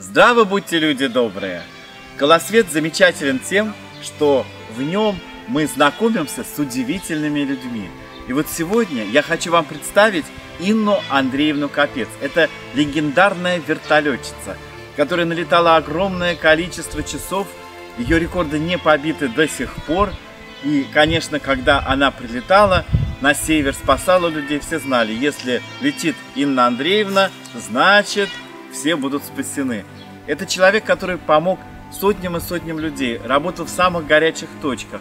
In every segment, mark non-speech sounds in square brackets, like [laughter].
Здраво будьте, люди добрые! Колосвет замечателен тем, что в нем мы знакомимся с удивительными людьми. И вот сегодня я хочу вам представить Инну Андреевну Капец. Это легендарная вертолетчица, которая налетала огромное количество часов. Ее рекорды не побиты до сих пор. И, конечно, когда она прилетала на север, спасала людей, все знали, если летит Инна Андреевна, значит, все будут спасены. Это человек, который помог сотням и сотням людей, работал в самых горячих точках.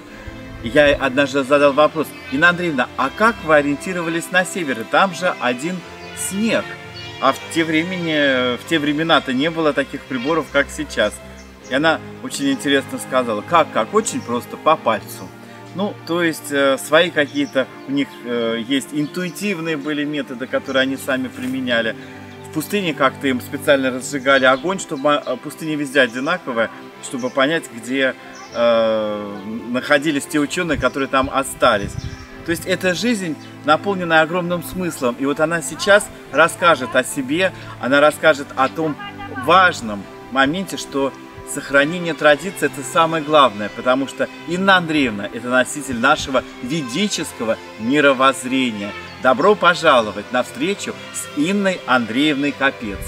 И я однажды задал вопрос, Инна Андреевна, а как вы ориентировались на севере? Там же один снег. А в те, времени, в те времена-то не было таких приборов, как сейчас. И она очень интересно сказала, как, как, очень просто, по пальцу. Ну, то есть э, свои какие-то у них э, есть интуитивные были методы, которые они сами применяли. Пустыне как-то им специально разжигали огонь, чтобы э, пустыня везде одинаковая, чтобы понять, где э, находились те ученые, которые там остались. То есть эта жизнь наполнена огромным смыслом. И вот она сейчас расскажет о себе, она расскажет о том важном моменте, что сохранение традиции это самое главное, потому что Инна Андреевна это носитель нашего ведического мировоззрения. Добро пожаловать на встречу с Инной Андреевной Капец.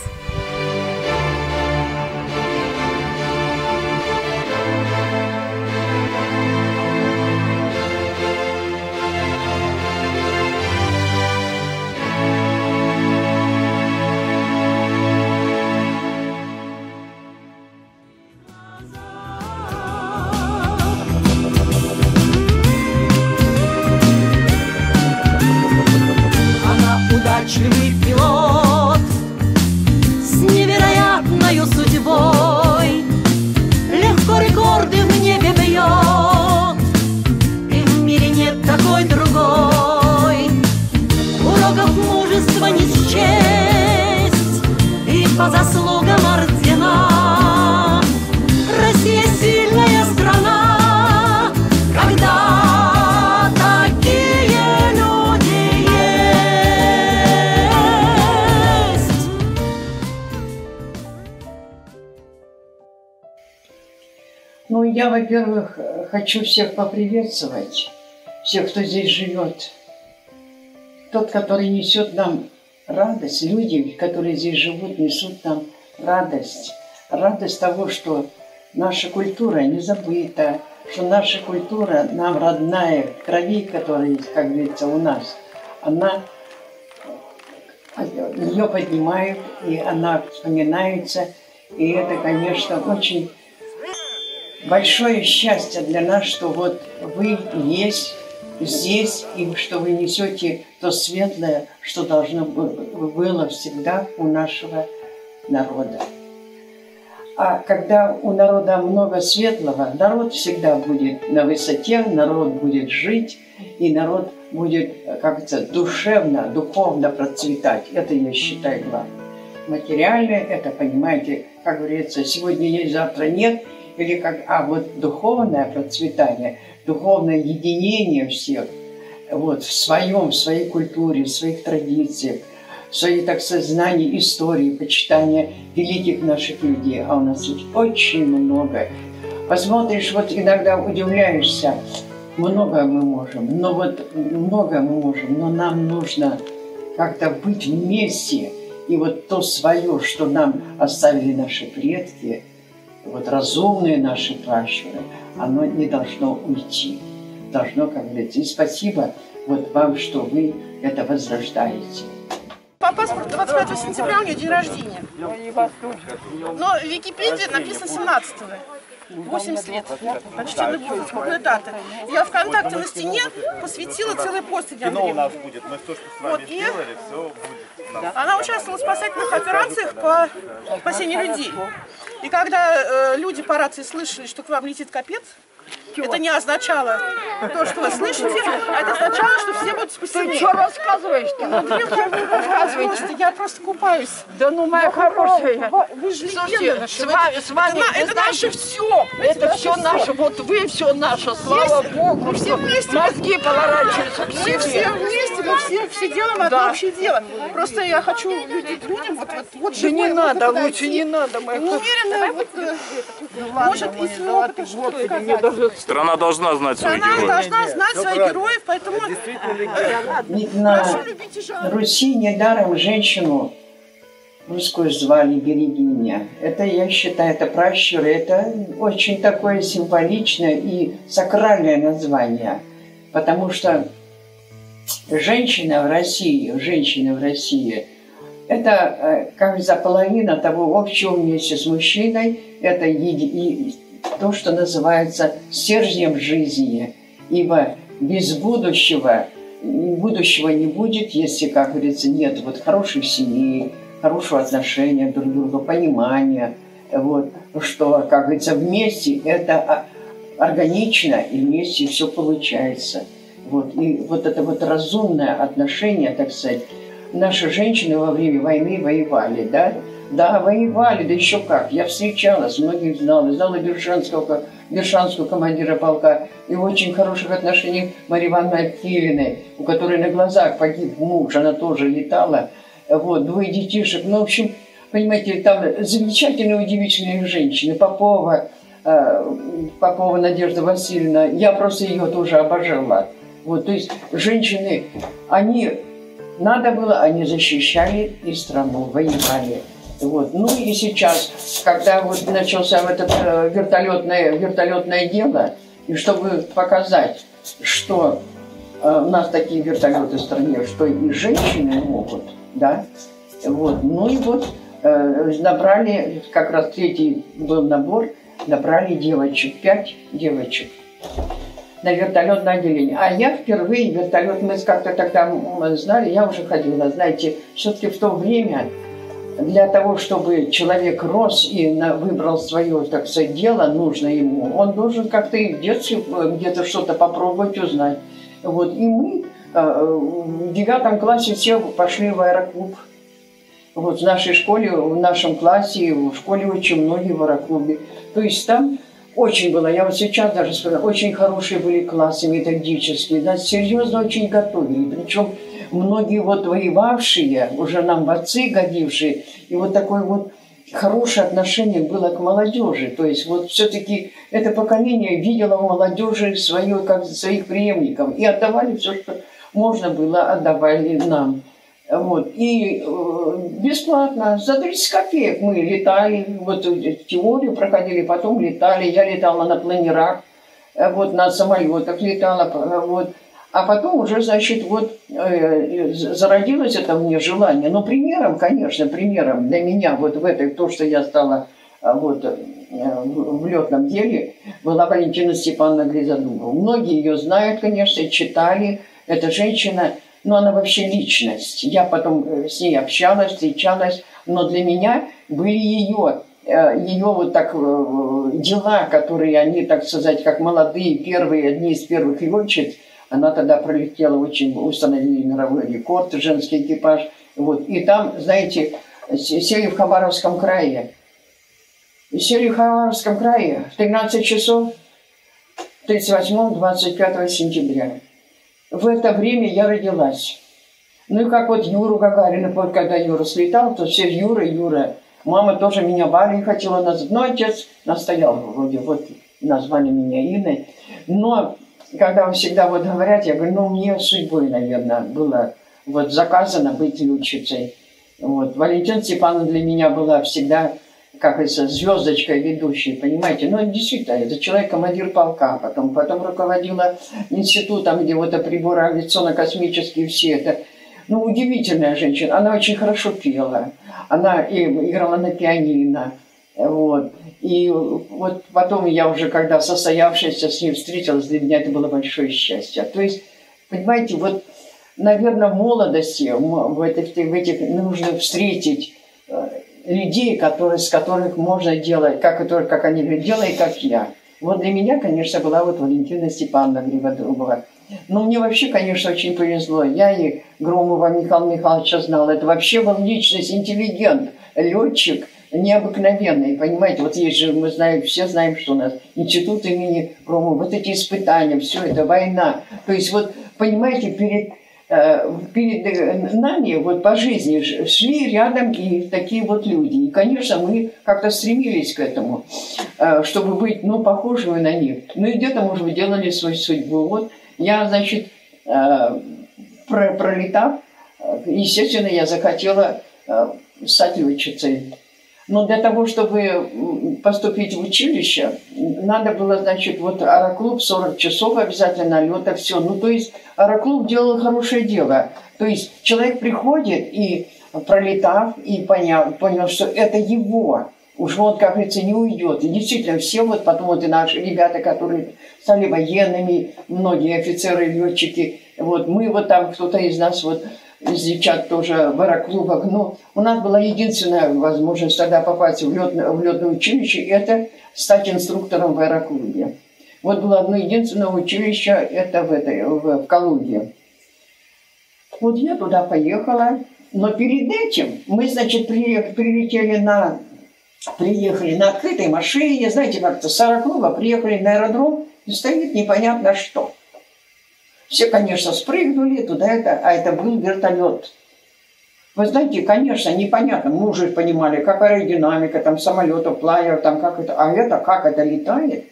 Я, во-первых, хочу всех поприветствовать, всех, кто здесь живет. Тот, который несет нам радость, люди, которые здесь живут, несут нам радость. Радость того, что наша культура не забыта, что наша культура нам родная, крови, которая как говорится, у нас, она ее поднимают, и она вспоминается. И это, конечно, очень большое счастье для нас, что вот вы есть здесь, и что вы несете то светлое, что должно бы- было всегда у нашего народа. А когда у народа много светлого, народ всегда будет на высоте, народ будет жить, и народ будет как-то душевно, духовно процветать. Это я считаю главным. Материальное, это, понимаете, как говорится, сегодня есть, завтра нет, или как, а вот духовное процветание, духовное единение всех, вот, в своем, в своей культуре, в своих традициях, в своей, так сказать, знании истории, почитания великих наших людей. А у нас ведь очень много. Посмотришь, вот иногда удивляешься, много мы можем, но вот много мы можем, но нам нужно как-то быть вместе. И вот то свое, что нам оставили наши предки, вот разумные наши пращуры, оно не должно уйти. Должно, как говорится, и спасибо вот вам, что вы это возрождаете. По паспорту 25 сентября у нее день рождения. Но в Википедии написано 17 80 лет. Почтенный возраст. Какой даты? Я ВКонтакте на стене посвятила целый пост Илье Кино у нас будет, мы то, что с Вот, вами и- сделали, все будет. Она участвовала в спасательных операциях по спасению людей. И когда э, люди по рации слышали, что к вам летит капец, Это не означало то, что вы слышите, а это означало, что все будут спасены. Ты что рассказываешь-то? Ну, рассказываете, я просто купаюсь. Да ну, моя хорошая. Вы же легенда с вами, с вами, Это, наше все. Это все наше, вот вы все наше, слава Богу. Мы все вместе. Мозги поворачиваются к Мы все вместе, мы все, все делаем одно общее дело. Просто я хочу людям вот, вот, вот Да не надо, лучше не надо, моя уверена, вот, э, может, из своего опыта что-то сказать. Страна должна знать своих Она героев. должна знать своих героев, поэтому Ведь на прошу любить и жаловать. Руси недаром женщину русскую звали Берегиня. Это, я считаю, это пращуры. Это очень такое символичное и сакральное название. Потому что женщина в России, женщина в России, это э, как за половина того общего вместе с мужчиной, это и то, что называется стержнем жизни. Ибо без будущего, будущего не будет, если, как говорится, нет вот хороших семей, хорошего отношения друг к другу, понимания, вот, что, как говорится, вместе это а, органично, и вместе все получается. Вот, и вот это вот разумное отношение, так сказать, наши женщины во время войны воевали, да? Да, воевали, да еще как. Я встречалась, многих знала. Знала Бершанского, Бершанского командира полка и в очень хороших отношениях Марии Ивановны Килиной, у которой на глазах погиб муж, она тоже летала. Вот, двое детишек. Ну, в общем, понимаете, там замечательные, удивительные женщины. Попова, э, Попова Надежда Васильевна, я просто ее тоже обожала. Вот, то есть женщины, они, надо было, они защищали и страну, воевали. Вот. Ну и сейчас, когда вот начался вот это вертолетное, вертолетное дело, и чтобы показать, что э, у нас такие вертолеты в стране, что и женщины могут, да, вот. Ну и вот э, набрали, как раз третий был набор, набрали девочек, пять девочек на вертолетное отделение. А я впервые вертолет, мы как-то тогда знали, я уже ходила, знаете, все-таки в то время для того, чтобы человек рос и выбрал свое, так сказать, дело, нужно ему, он должен как-то и в детстве э, где-то что-то попробовать узнать. Вот. И мы э, в девятом классе все пошли в аэроклуб. Вот в нашей школе, в нашем классе, в школе очень многие в аэроклубе. То есть там очень было, я вот сейчас даже вспоминаю, очень хорошие были классы методические, нас серьезно очень готовили. Причем многие вот воевавшие, уже нам в отцы годившие, и вот такое вот хорошее отношение было к молодежи. То есть вот все-таки это поколение видело в молодежи свое, как своих преемников, и отдавали все, что можно было, отдавали нам. Вот. И э, бесплатно, за 30 копеек мы летали, вот теорию проходили, потом летали. Я летала на планерах, э, вот на самолетах летала, вот. А потом уже, значит, вот э, з- зародилось это мне желание. Но примером, конечно, примером для меня вот в этой, то, что я стала э, вот э, в летном деле, была Валентина Степановна Гризодубова. Многие ее знают, конечно, читали. Эта женщина, ну, она вообще личность. Я потом э, с ней общалась, встречалась, но для меня были ее, э, ее вот так э, дела, которые они, так сказать, как молодые, первые, одни из первых летчиц, она тогда пролетела очень, установили мировой рекорд, женский экипаж. Вот. И там, знаете, сели в Хабаровском крае. И сели в Хабаровском крае в 13 часов 38-25 сентября. В это время я родилась. Ну и как вот Юру Гагарина, вот когда Юра слетал, то все Юра, Юра. Мама тоже меня Валей хотела назвать. Но отец настоял вроде, вот назвали меня Иной. Но когда всегда вот говорят, я говорю, ну мне судьбой, наверное, было вот заказано быть летчицей. Вот. Валентина Степановна для меня была всегда, как это, звездочкой ведущей, понимаете? Ну, действительно, это человек, командир полка, потом, потом руководила институтом, где вот приборы авиационно-космические все это. Ну, удивительная женщина. Она очень хорошо пела. Она и играла на пианино. Вот. И вот потом я уже, когда состоявшаяся с ней встретилась, для меня это было большое счастье. То есть, понимаете, вот, наверное, в молодости в этих, в этих нужно встретить э, людей, которые, с которых можно делать, как, которые, как они говорят, делай, как я. Вот для меня, конечно, была вот Валентина Степановна Грибодрубова. Но мне вообще, конечно, очень повезло. Я и Громова Михаила Михайловича знала. Это вообще был личность, интеллигент, летчик необыкновенный. Понимаете, вот есть же, мы знаем, все знаем, что у нас институт имени Громова, вот эти испытания, все это, война. То есть вот, понимаете, перед Э, перед нами вот по жизни шли рядом и такие вот люди. И, конечно, мы как-то стремились к этому, э, чтобы быть, ну, похожими на них. Ну, и где-то, может быть, делали свою судьбу. Вот я, значит, э, пролетав, естественно, я захотела стать летчицей. Но для того, чтобы поступить в училище, надо было, значит, вот аэроклуб 40 часов обязательно лета, все. Ну, то есть аэроклуб делал хорошее дело. То есть человек приходит и пролетав, и понял, понял, что это его. Уж вот, как говорится, не уйдет. И действительно, все вот потом вот и наши ребята, которые стали военными, многие офицеры, летчики, вот мы вот там, кто-то из нас вот из девчат тоже в аэроклубах. Но у нас была единственная возможность тогда попасть в, летное, в летное училище, это стать инструктором в аэроклубе. Вот было одно единственное училище, это в, этой, в, в Калуге. Вот я туда поехала, но перед этим мы, значит, прилетели на, приехали на открытой машине, знаете, как-то с аэроклуба приехали на аэродром, и стоит непонятно что. Все, конечно, спрыгнули туда, это, а это был вертолет. Вы знаете, конечно, непонятно, мы уже понимали, как аэродинамика, там, самолетов, планер, там, как это, а это, как это летает.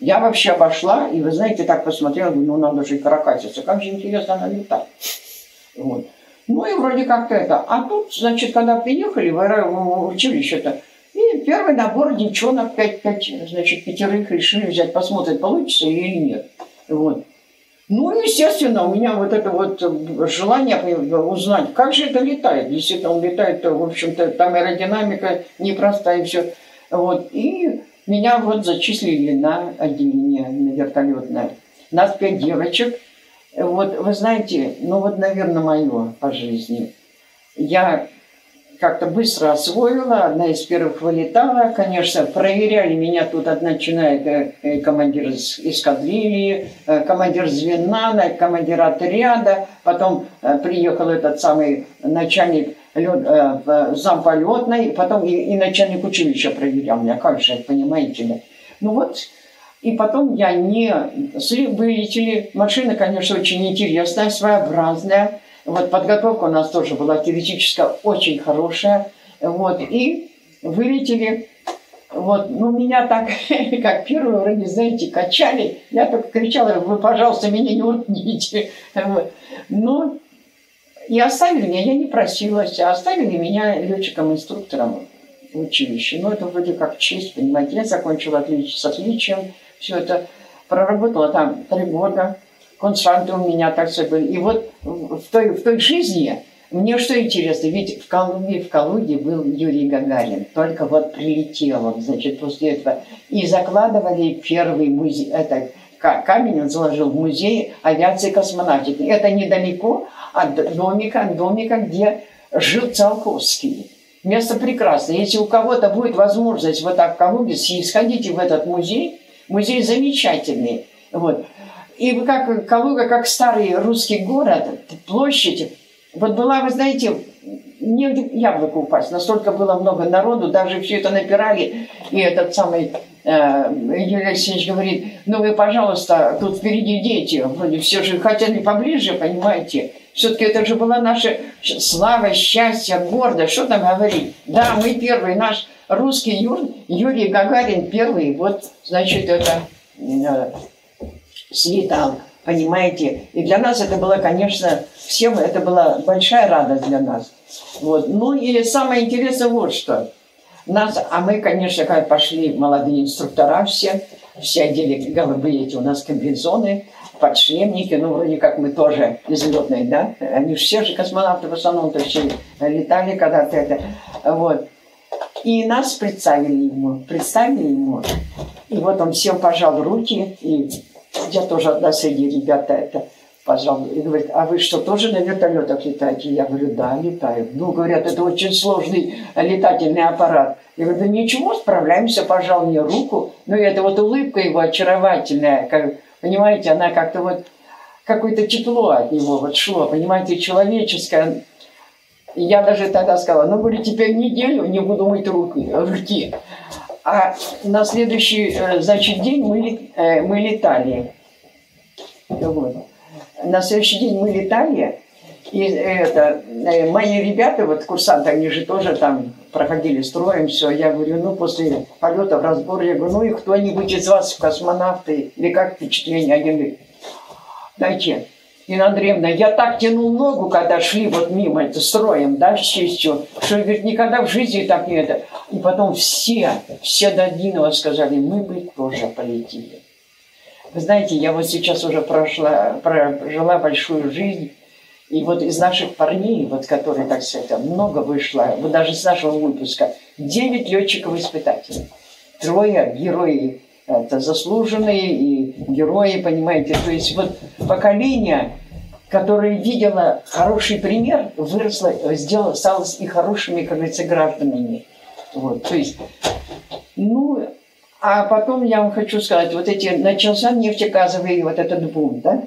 Я вообще обошла, и вы знаете, так посмотрела, ну, надо же и каракатиться, как же интересно она летает. Вот. Ну, и вроде как-то это. А тут, значит, когда приехали в, аэро... в училище-то, и первый набор девчонок, пять, пять, значит, пятерых решили взять, посмотреть, получится или нет. Вот. Ну, естественно, у меня вот это вот желание узнать, как же это летает. Действительно, он летает, в общем-то, там аэродинамика непростая и все. Вот. И меня вот зачислили на отделение, на вертолетное. Нас пять девочек. Вот, вы знаете, ну вот, наверное, мое по жизни. Я как-то быстро освоила, одна из первых вылетала. Конечно, проверяли меня тут, одна начинает э, э, командир эскадрильи, э, командир звена, командир отряда, потом приехал этот самый начальник замполетной, потом и, и начальник училища проверял меня, как же, понимаете ли. Ну вот, и потом я не... Вылетели. Машина, конечно, очень интересная, своеобразная. Вот подготовка у нас тоже была теоретическая очень хорошая. Вот, и вылетели. Вот, ну, меня так, [laughs] как первую вроде, знаете, качали. Я только кричала, вы, пожалуйста, меня не утните. Вот. Ну, и оставили меня, я не просилась, а оставили меня летчиком-инструктором училище. Ну, это вроде как честь, понимаете. Я закончила отлич, с отличием. Все это проработала там три года консульты у меня, так сказать, были. И вот в той, в той жизни мне что интересно, ведь в Калуге, в Калуге был Юрий Гагарин, только вот прилетел он, значит, после этого. И закладывали первый музей, это камень он заложил в музей авиации космонавтики. Это недалеко от домика, домика, где жил Циолковский. Место прекрасное. Если у кого-то будет возможность вот так в Калуге, сходите в этот музей. Музей замечательный. Вот. И как Калуга, как старый русский город, площадь, вот была, вы знаете, не яблоко упасть, настолько было много народу, даже все это напирали, и этот самый э, Юрий Алексеевич говорит, ну вы, пожалуйста, тут впереди дети, вроде все же хотели поближе, понимаете, все-таки это же была наша слава, счастье, гордость, что там говорить. Да, мы первый, наш русский Юр, Юрий Гагарин первый, вот, значит, это э, слетал, понимаете. И для нас это было, конечно, всем это была большая радость для нас. Вот. Ну и самое интересное вот что. Нас, а мы, конечно, как пошли молодые инструктора все, все одели голубые эти у нас комбинезоны, подшлемники, ну, вроде как мы тоже излетные, да? Они все же космонавты в основном-то все летали когда-то это. Вот. И нас представили ему, представили ему. И вот он всем пожал руки и я тоже одна среди ребята это. пожалуй, и говорит, а вы что, тоже на вертолетах летаете? Я говорю, да, летаю. Ну, говорят, это очень сложный летательный аппарат. Я говорю, да ничего, справляемся, пожал мне руку. Ну, и эта вот улыбка его очаровательная, как, понимаете, она как-то вот, какое-то тепло от него вот шло, понимаете, человеческое. Я даже тогда сказала, ну, говорю, теперь неделю не буду мыть руки, руки. А на следующий, э, значит, день мы, э, мы летали. Вот. На следующий день мы летали, и это, э, мои ребята, вот курсанты, они же тоже там проходили строем, все. Я говорю, ну, после полета в разбор, я говорю, ну, и кто-нибудь из вас космонавты, или как впечатление? Они говорят, дайте. Нина Андреевна, я так тянул ногу, когда шли вот мимо это строем, да, с честью, что, говорит, никогда в жизни так не это. И потом все, все до единого сказали, мы бы тоже полетели. Вы знаете, я вот сейчас уже прошла, прожила большую жизнь, и вот из наших парней, вот которые, так сказать, много вышло, вот даже с нашего выпуска, 9 летчиков-испытателей. Трое герои, это заслуженные и герои, понимаете. То есть вот поколение, которое видело хороший пример, выросло, сделало, стало и хорошими, как говорится, гражданами. Вот, то есть, ну, а потом я вам хочу сказать, вот эти, начался нефтегазовый вот этот бум, да,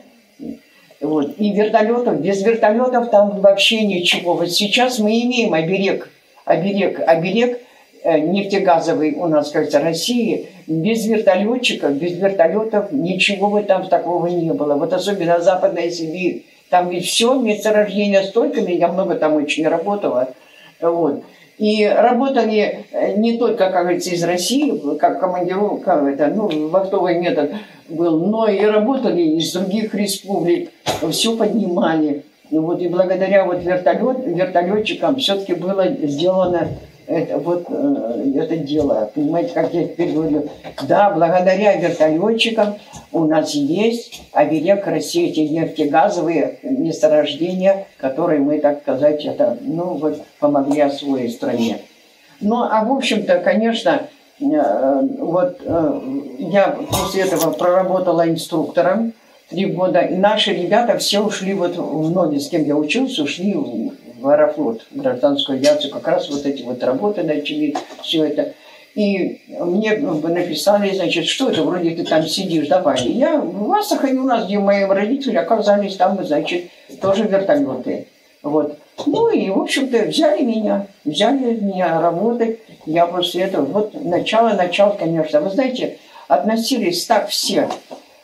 вот. И вертолетов, без вертолетов там вообще ничего. Вот сейчас мы имеем оберег, оберег, оберег э, нефтегазовый у нас, кажется, России. Без вертолетчиков, без вертолетов ничего бы там такого не было. Вот особенно Западная Сибирь. Там ведь все, месторождения столько, я много там очень работала. Вот. И работали э, не только, как говорится, из России, как командировка, это, ну, вахтовый метод был, но и работали из других республик, все поднимали. И вот и благодаря вот вертолет, вертолетчикам все-таки было сделано это, вот э, это дело. Понимаете, как я теперь говорю, да, благодаря вертолетчикам у нас есть оберег России, эти нефтегазовые месторождения, которые мы, так сказать, это, ну, вот, помогли освоить стране. Ну, а в общем-то, конечно, э, вот э, я после этого проработала инструктором три года, и наши ребята все ушли, вот многие, с кем я учился, ушли в Аэрофлот, гражданскую авиацию, как раз вот эти вот работы начали, все это. И мне написали, значит, что это, вроде ты там сидишь, давай. И я в Астрахани у нас, где мои родители оказались, там, значит, тоже вертолеты. Вот. Ну и, в общем-то, взяли меня, взяли меня работать. Я после этого, вот начало, начало, конечно. Вы знаете, относились так все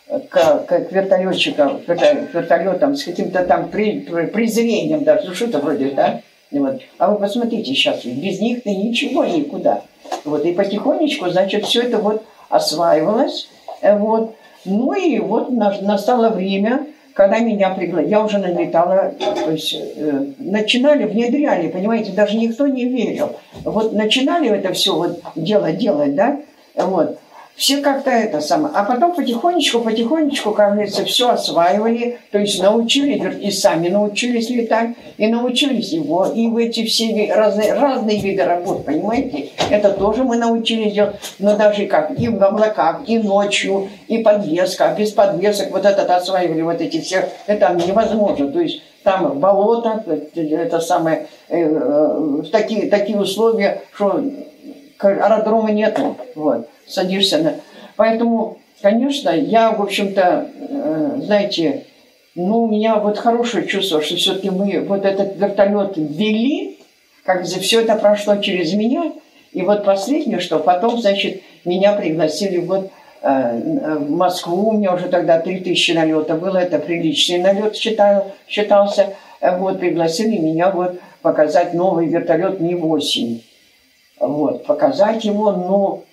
к, к вертолетам с каким-то там презрением даже, ну что-то вроде, да? Вот. А вы посмотрите сейчас, без них-то ничего никуда. Вот, и потихонечку, значит, все это вот осваивалось. Э, вот. Ну и вот настало время, когда меня пригласили, я уже налетала, то есть э, начинали, внедряли, понимаете, даже никто не верил. Вот начинали это все вот делать, делать, да, вот. Все как-то это самое. А потом потихонечку, потихонечку, как говорится, все осваивали, то есть научили, и сами научились летать, и научились его, и в эти все разные, разные виды работ, понимаете? Это тоже мы научились делать, но даже как, и в облаках, и ночью, и подвеска, без подвесок, вот этот осваивали, вот эти все, это невозможно, то есть там болото, это самое, э, э, такие, такие условия, что аэродрома нету, вот садишься на... Поэтому, конечно, я, в общем-то, э, знаете, ну, у меня вот хорошее чувство, что все-таки мы вот этот вертолет ввели, как все это прошло через меня, и вот последнее, что потом, значит, меня пригласили вот э, в Москву, у меня уже тогда 3000 налета было, это приличный налет считал, считался, вот, пригласили меня вот показать новый вертолет Ми-8. Вот, показать его, ну,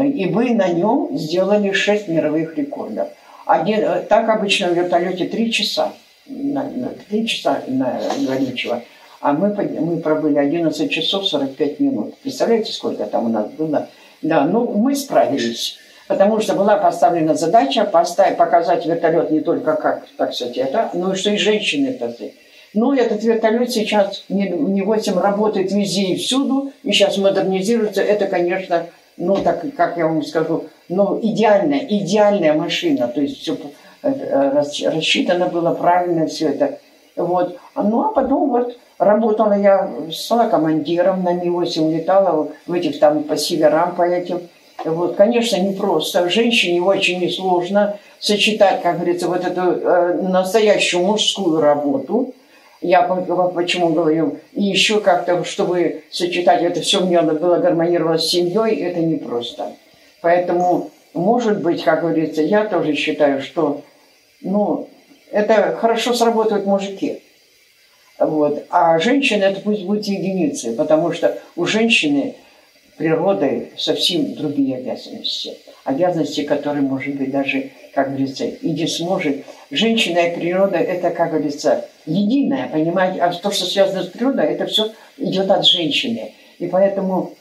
и вы на нем сделали 6 мировых рекордов. Один, э, так обычно в вертолете 3 часа, 3 часа на горючего. А мы, мы пробыли 11 часов 45 минут. Представляете, сколько там у нас было? Да, ну мы справились. Потому что была поставлена задача поставить, показать вертолет не только как, так сказать, это, но и что и женщины это. Ну, этот вертолет сейчас, не, не 8, работает везде и всюду, и сейчас модернизируется. Это, конечно, ну, так как я вам скажу, ну, идеальная, идеальная машина. То есть все э, рассчитано было правильно все это. Вот. Ну, а потом вот работала я, стала командиром на Ми-8, летала в этих там по северам, по этим. Вот, конечно, непросто. Женщине очень несложно сочетать, как говорится, вот эту э, настоящую мужскую работу. Я почему говорю, и еще как-то, чтобы сочетать это все, мне надо было гармонировать с семьей, это непросто. Поэтому, может быть, как говорится, я тоже считаю, что, ну, это хорошо сработают мужики. Вот. А женщины это пусть будут единицы, потому что у женщины природой совсем другие обязанности. Обязанности, которые, может быть, даже, как говорится, и не сможет. Женщина и природа – это, как говорится, единое, понимаете? А то, что связано с природой, это все идет от женщины. И поэтому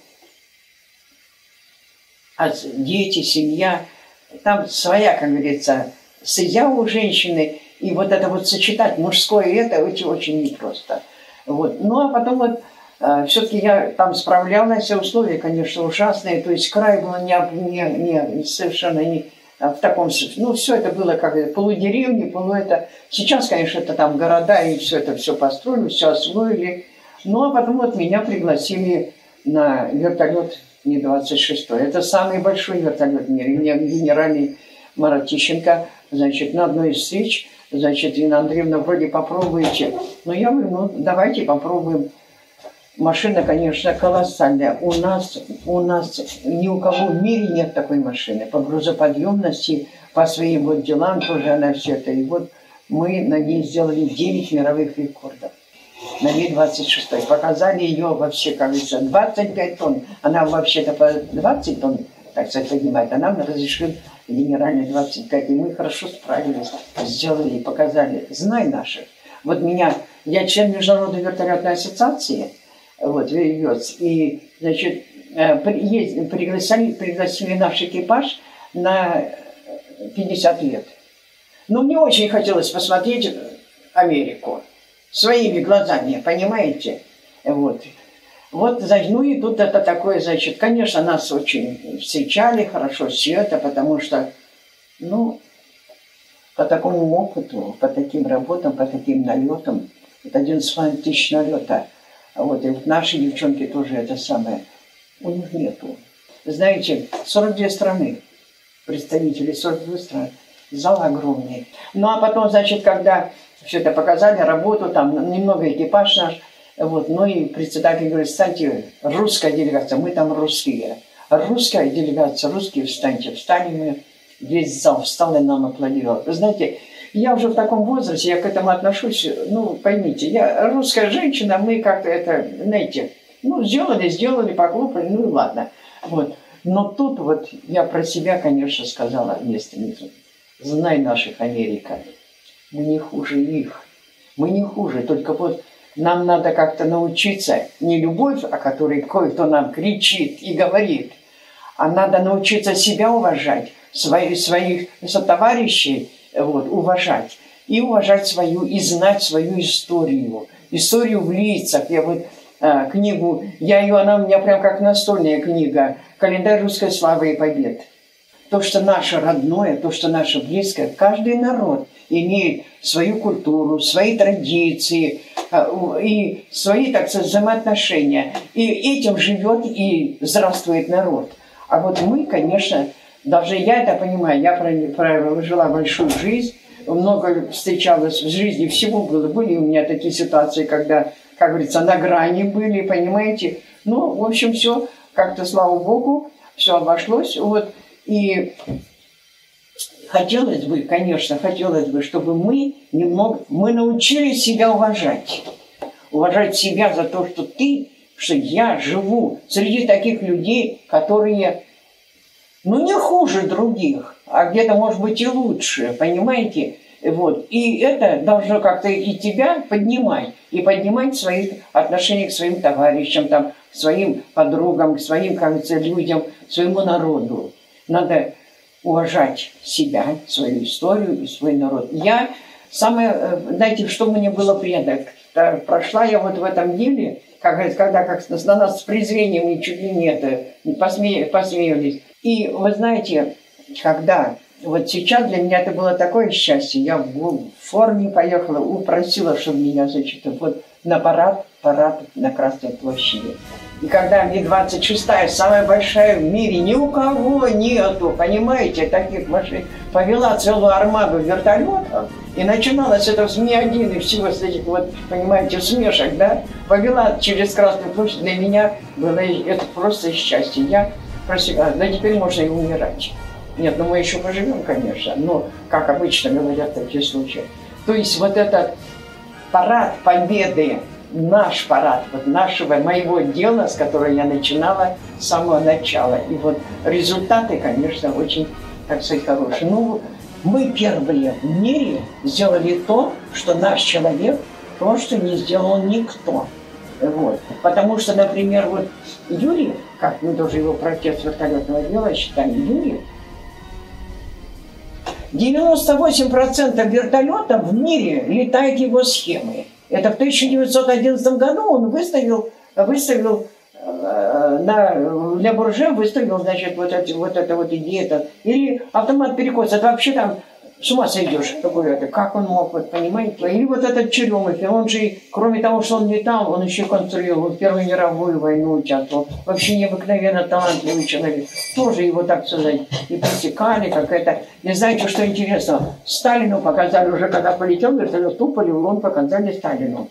от дети, семья, там своя, как говорится, семья у женщины, и вот это вот сочетать мужское и это очень, очень непросто. Вот. Ну, а потом вот э, все-таки я там справлялась, условия, конечно, ужасные, то есть край был не, не, не совершенно не в таком, ну, все это было как полудеревни, полу это, сейчас, конечно, это там города, и все это все построили, все освоили, ну, а потом вот меня пригласили на вертолет Ми-26. Это самый большой вертолет в мире. Меня генеральный Марат Тищенко, значит, на одной из встреч Значит, Инна Андреевна, вроде попробуйте. Но я говорю, ну, давайте попробуем. Машина, конечно, колоссальная. У нас, у нас ни у кого в мире нет такой машины. По грузоподъемности, по своим вот делам тоже она все это. И вот мы на ней сделали 9 мировых рекордов. На Ми-26. Показали ее вообще, как говорится, 25 тонн. Она вообще-то по 20 тонн, так сказать, поднимает. А нам разрешил генеральный 25, и мы хорошо справились, сделали и показали. Знай наших. Вот меня, я член Международной вертолетной ассоциации, вот, Вильёц, и, значит, э, пригласили, пригласили наш экипаж на 50 лет. Но мне очень хотелось посмотреть Америку своими глазами, понимаете? Вот. Вот, ну и тут это такое, значит, конечно, нас очень встречали хорошо все это, потому что, ну, по такому опыту, по таким работам, по таким налетам, это 11 тысяч налета. Вот, и вот наши девчонки тоже это самое. У них нету. Знаете, 42 страны, представители 42 страны, зал огромный. Ну, а потом, значит, когда все это показали, работу, там немного экипаж наш, вот, ну и председатель говорит, встаньте, русская делегация, мы там русские. Русская делегация, русские, встаньте. Встали мы, весь зал встал и нам аплодировал. Вы знаете, я уже в таком возрасте, я к этому отношусь, ну, поймите, я русская женщина, мы как-то это, знаете, ну, сделали, сделали, похлопали, ну и ладно. Вот. Но тут вот я про себя, конечно, сказала вместо них. Знай наших Америка, мы не хуже их. Мы не хуже, только вот нам надо как-то научиться не любовь, о которой кое-кто нам кричит и говорит, а надо научиться себя уважать, свои, своих сотоварищей вот, уважать. И уважать свою, и знать свою историю. Историю в лицах. Я вот а, книгу, я ее, она у меня прям как настольная книга. Календарь русской славы и побед. То, что наше родное, то, что наше близкое, каждый народ имеет свою культуру, свои традиции а, и свои, так сказать, взаимоотношения. И этим живет и здравствует народ. А вот мы, конечно, даже я это понимаю, я прожила большую жизнь, много встречалась в жизни, всего было. Были у меня такие ситуации, когда, как говорится, на грани были, понимаете. Ну, в общем, все как-то, слава богу, все обошлось. Вот. И хотелось бы, конечно, хотелось бы, чтобы мы немного, мы научились себя уважать. Уважать себя за то, что ты, что я живу среди таких людей, которые, ну, не хуже других, а где-то, может быть, и лучше, понимаете? Вот. И это должно как-то и тебя поднимать, и поднимать свои отношения к своим товарищам, там, к своим подругам, к своим, кажется, людям, к своему народу. Надо уважать себя, свою историю и свой народ. Я самое, э, знаете, что мне было приятно? Прошла я вот в этом деле, как когда как на нас с презрением и чуть не это посме, посмеялись. И вы знаете, когда Вот сейчас для меня это было такое счастье. Я в форме поехала, упросила, чтобы меня, значит, вот на парад, парад на Красной площади. И когда мне 26-я, самая большая в мире, ни у кого нету, понимаете, таких машин, повела целую армаду вертолетов, и начиналось это с Ми-1 и всего с этих вот, понимаете, смешек, да, повела через Красную площадь, для меня было это просто счастье. Я просила, да теперь можно и умирать. Нет, ну мы еще поживем, конечно, но, как обычно говорят в такие случаи. То есть вот этот парад победы, наш парад, вот нашего, моего дела, с которого я начинала с самого начала. И вот результаты, конечно, очень, так сказать, хорошие. Ну, мы первые в мире сделали то, что наш человек, то, что не сделал никто. Вот. Потому что, например, вот Юрий, как мы тоже его протец вертолетного дела считаем, Юрий, 98% вертолетов в мире летает его схемой. Это в 1911 году он выставил, выставил э, на, для Бурже выставил, значит, вот, эти, вот это вот идея. Это, или автомат перекос. Это вообще там с ума сойдешь, такой это, как он мог, вот, понимаете? Или вот этот Черемухин, он же, кроме того, что он летал, он еще конструировал, Первую мировую войну участвовал. Вообще необыкновенно талантливый человек. Тоже его, так сказать, и пресекали, как это. И знаете, что интересно? Сталину показали уже, когда полетел вертолет, тупо он показали Сталину.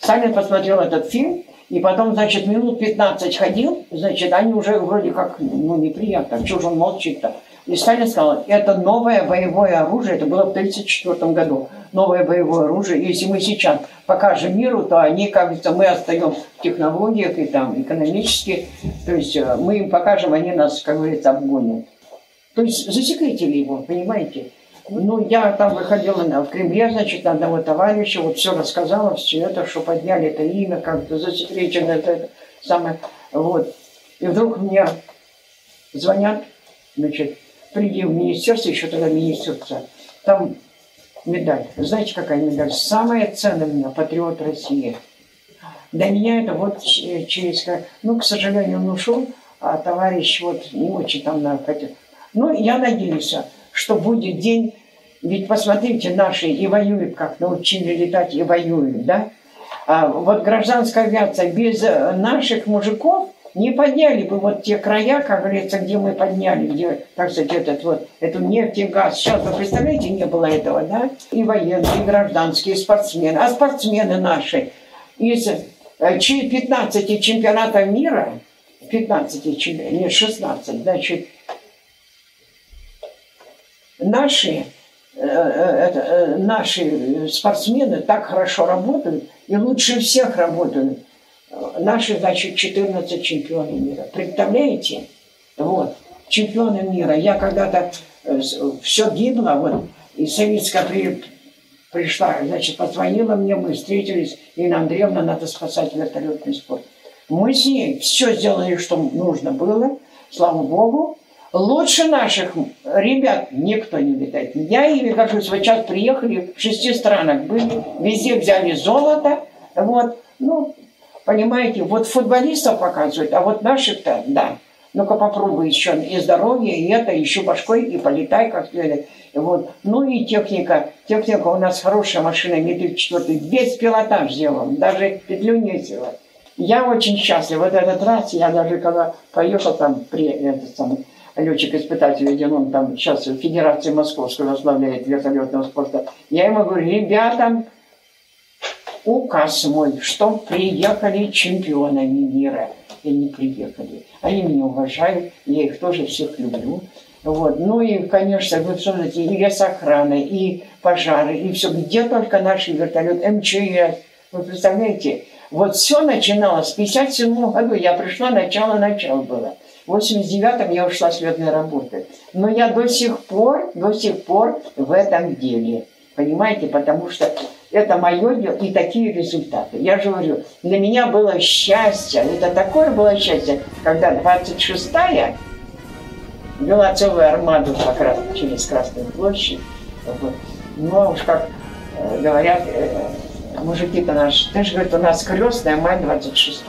Сталин посмотрел этот фильм, и потом, значит, минут 15 ходил, значит, они уже вроде как, ну, неприятно, что же он молчит-то? И Сталин сказал, это новое боевое оружие, это было в 1934 году, новое боевое оружие. Если мы сейчас покажем миру, то они, как говорится, мы остаем в технологиях и там экономически, то есть э, мы им покажем, они нас, как говорится, обгонят. То есть засекретили его, понимаете? Ну, я там выходила на, в Кремле, значит, на одного товарища, вот все рассказала, все это, что подняли это имя, как-то засекречено, это, это самое, вот. И вдруг мне звонят, значит, приди в министерство, еще тогда министерство, там медаль. Знаете, какая медаль? Самая ценная у меня, патриот России. Для меня это вот через... Ну, к сожалению, он ушел, а товарищ вот не очень там на хотел. Ну, я надеюсь, что будет день, ведь посмотрите, наши и воюют, как научили летать, и воюют, да? А вот гражданская авиация без наших мужиков не подняли бы вот те края, как говорится, где мы подняли, где, так сказать, этот вот, эту нефть и газ. Сейчас, вы представляете, не было этого, да? И военные, и гражданские, и спортсмены. А спортсмены наши из 15 э, чемпионатов мира, 15 чемпионатов, нет, 16, значит, наши э, э, наши спортсмены так хорошо работают и лучше всех работают наши, значит, 14 чемпионов мира. Представляете? Вот, чемпионы мира. Я когда-то э, все гибло, вот, и советская при, пришла, значит, позвонила мне, мы встретились, Инна Андреевна, надо спасать вертолетный спорт. Мы с ней все сделали, что нужно было, слава Богу. Лучше наших ребят никто не летает. Я ими кажусь, вот сейчас приехали, в шести странах были, везде взяли золото, вот, ну, Понимаете, вот футболистов показывают, а вот наших-то, да. Ну-ка попробуй еще и здоровье, и это, еще башкой, и полетай как следует. Вот. Ну и техника. Техника у нас хорошая машина, Ми-34, весь пилотаж сделан, даже петлю не сделал. Я очень счастлив. Вот этот раз я даже когда поехал там при этот самый летчик-испытатель, один он там сейчас в Федерации Московской возглавляет вертолетного спорта, я ему говорю, ребятам, указ мой, что приехали чемпионами мира. И не приехали. Они меня уважают, я их тоже всех люблю. Вот. Ну и, конечно, вы смотрите, и лесохраны, и пожары, и все. Где только наши вертолеты, МЧС. Вы представляете? Вот все начиналось в 57 году. Я пришла, начало-начало было. В 89-м я ушла с летной работы. Но я до сих пор, до сих пор в этом деле. Понимаете? Потому что это мое дело и такие результаты. Я же говорю, для меня было счастье, это такое было счастье, когда 26-я вела целую армаду как раз через Красную площадь. Вот. Ну, а уж как э, говорят, э, мужики-то наши, ты же, говорит, у нас крестная мать 26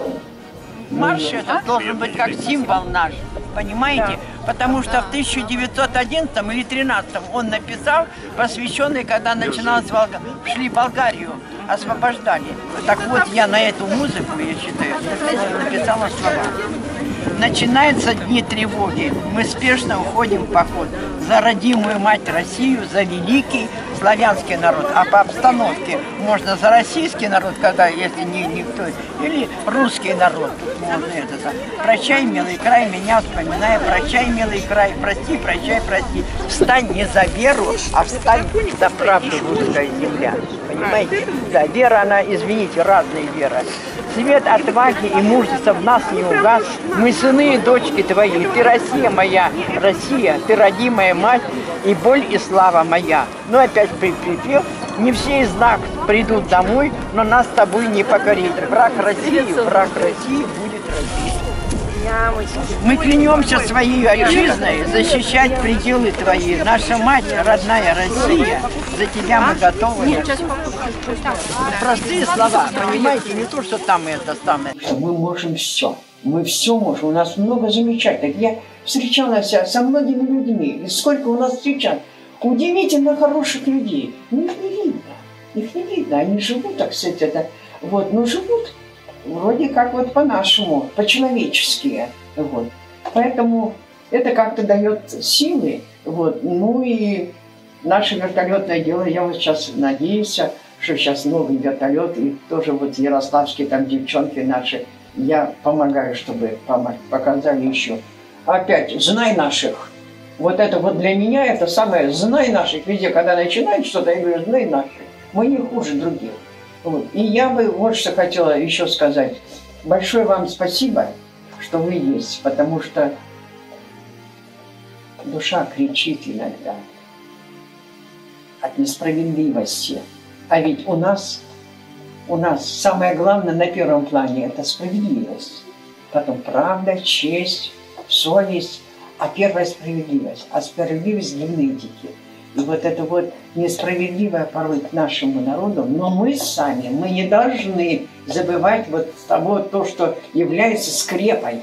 Марш это должен быть как символ наш. понимаете? Потому что в 1911 или 13 он написал, посвященный, когда начиналась Волга... шли Болгарию, освобождали. Так вот, я на эту музыку, я считаю, написала слова. Начинаются дни тревоги. Мы спешно уходим в поход за родимую мать Россию, за великий славянский народ. А по обстановке можно за российский народ, когда, если не никто, или русский народ. Можно это. так. Прощай, милый край, меня вспоминая. Прощай, милый край, прости, прощай, прости. Встань не за веру, а встань за правду, русская земля. Понимаете? Да, вера, она, извините, разная вера. Свет отваги и мужества в нас не угас. Мы сыны и дочки твои. Ты Россия моя, Россия, ты родимая мать, и боль и слава моя. Ну опять при- припев. Не все из нас придут домой, но нас с тобой не покорить. Враг России, враг России будет разбит. Мы клянемся своей отчизной защищать пределы твои. Наша мать, родная Россия, за тебя мы готовы. Простые слова, понимаете, не то, что там это самое. Мы можем все. Мы все можем. У нас много замечательных. Я встречалась со многими людьми. И сколько у нас встречат. Удивительно хороших людей. Но их не видно. Их не видно. Они живут, так сказать, это... Вот, но живут вроде как вот по-нашему, по-человечески. Вот. Поэтому это как-то дает силы. Вот. Ну и наше вертолетное дело, я вот сейчас надеюсь, что сейчас новый вертолет, и тоже вот ярославские там девчонки наши, я помогаю, чтобы показали еще. Опять, знай наших. Вот это вот для меня это самое, знай наших. Везде, когда начинают что-то, я говорю, знай наших. Мы не хуже других. Вот. И я бы вот что хотела еще сказать. Большое вам спасибо, что вы есть, потому что душа кричит иногда от несправедливости. А ведь у нас, у нас самое главное на первом плане – это справедливость. Потом правда, честь, совесть, а первая – справедливость. А справедливость в генетике. И вот это вот несправедливое порой к нашему народу, но мы сами, мы не должны забывать вот того, то, что является скрепой,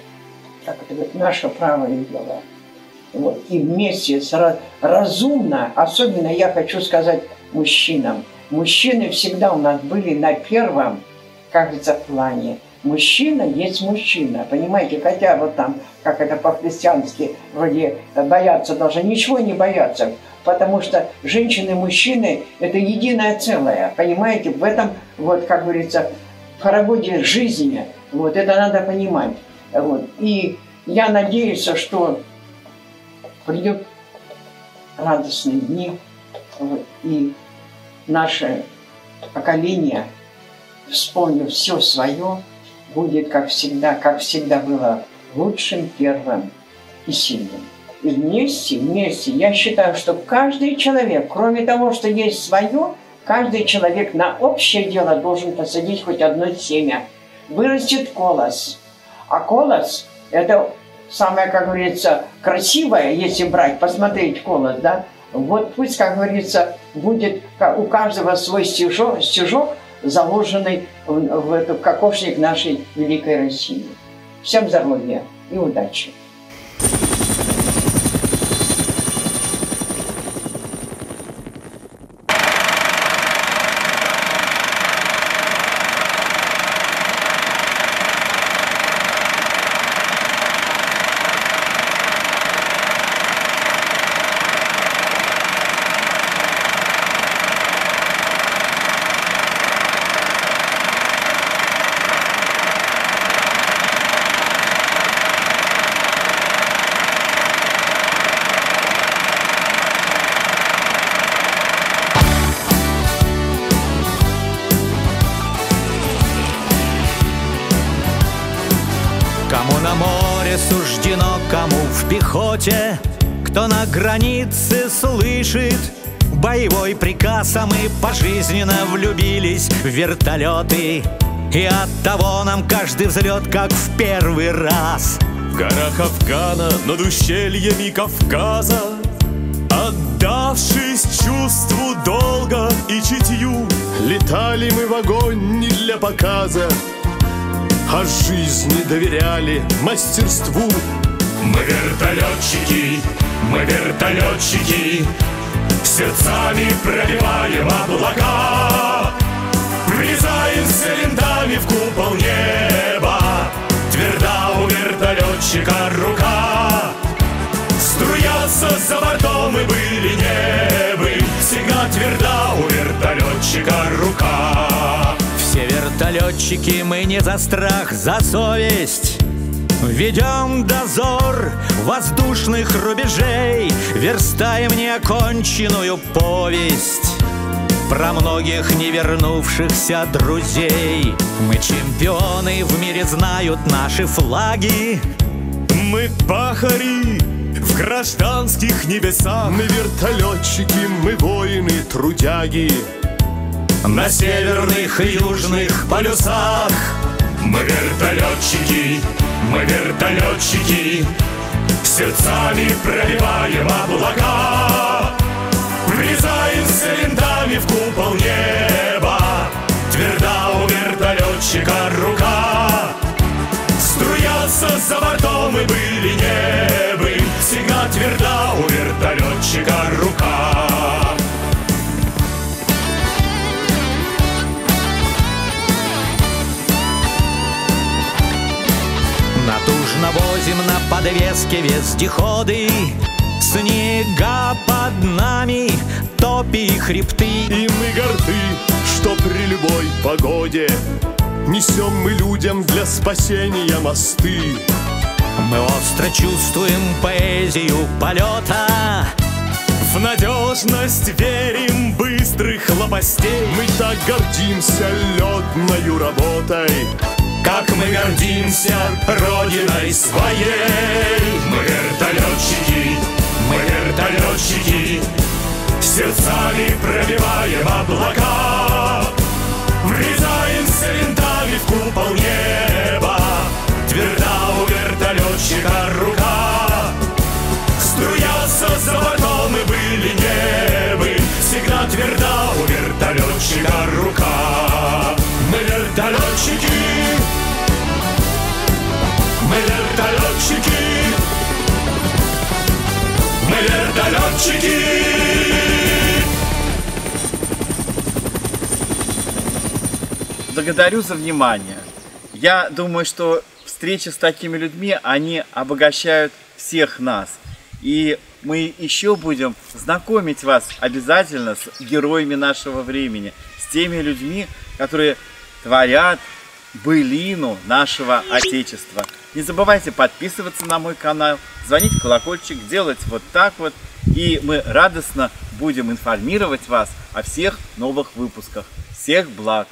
как это говорит, наше правое дело. Вот. И вместе с ра- разумно, особенно я хочу сказать мужчинам, мужчины всегда у нас были на первом, как говорится, плане. Мужчина есть мужчина, понимаете, хотя вот там, как это по-христиански, вроде бояться должны, ничего не бояться, потому что женщины и мужчины – это единое целое, понимаете, в этом, вот, как говорится, хороводе жизни, вот, это надо понимать. Вот. И я надеюсь, что придет радостные дни, вот, и наше поколение, вспомнив все свое, будет, как всегда, как всегда было, лучшим, первым и сильным. Вместе, вместе, я считаю, что каждый человек, кроме того, что есть свое, каждый человек на общее дело должен посадить хоть одно семя. Вырастет колос. А колос – это самое, как говорится, красивое, если брать, посмотреть колос, да? Вот пусть, как говорится, будет у каждого свой стежок, стежок заложенный в, в этот кокошник нашей великой России. Всем здоровья и удачи! Приказ А мы пожизненно влюбились в вертолеты. И от того нам каждый взлет, как в первый раз. В горах Афгана, над ущельями Кавказа Отдавшись чувству долга и чутью Летали мы в огонь не для показа А жизни доверяли мастерству. Мы вертолетчики, мы вертолетчики, сердцами пробиваем облака, врезаемся винтами в купол неба, тверда у вертолетчика рука. Струятся за бортом мы были небы, всегда тверда у вертолетчика рука. Все вертолетчики мы не за страх, за совесть Ведем дозор воздушных рубежей Верстаем неоконченную повесть Про многих не вернувшихся друзей. Мы чемпионы, в мире знают наши флаги. Мы пахари в гражданских небесах. Мы вертолетчики, мы воины, трудяги. На северных и южных полюсах Мы вертолетчики, мы вертолетчики Сердцами пробиваем облака. Врезаемся винтами в купол неба Тверда у вертолетчика рука. Струятся за бортом мы были небы Всегда тверда у вертолетчика рука Натужно возим на подвеске вездеходы. Снега под нами, топи и хребты. И мы горды, что при любой погоде Несем мы людям для спасения мосты. Мы остро чувствуем поэзию полета. В надежность верим быстрых лопастей. Мы так гордимся летною работой Как мы гордимся Родиной своей. Мы вертолетчики, мы вертолетчики. Сердцами пробиваем облака. Врезаемся винтами в купол неба. Тверда у вертолетчика рука. Струятся за бортом мы были небы. Всегда тверда у вертолетчика рука. Мы вертолетчики вертолетчики Мы вертолетчики Благодарю за внимание. Я думаю, что встречи с такими людьми, они обогащают всех нас. И мы еще будем знакомить вас обязательно с героями нашего времени, с теми людьми, которые творят былину нашего Отечества. Не забывайте подписываться на мой канал, звонить в колокольчик, делать вот так вот. И мы радостно будем информировать вас о всех новых выпусках. Всех благ!